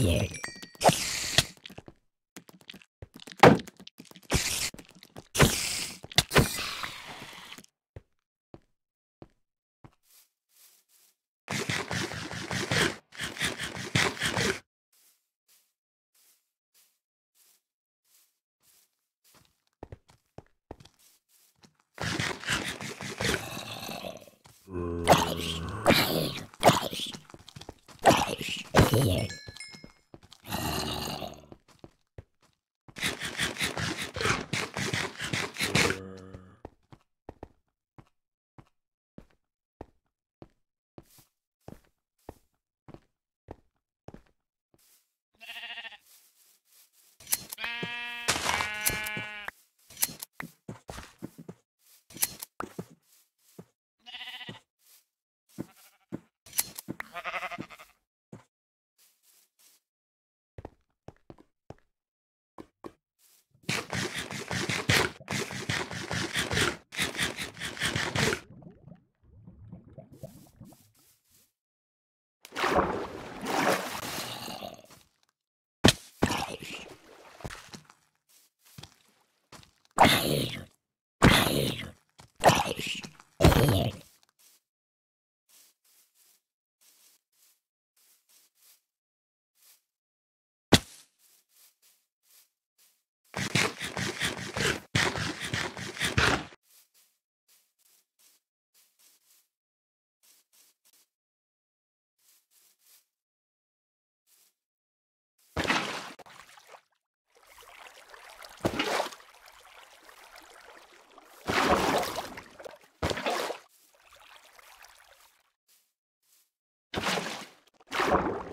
Here. Here.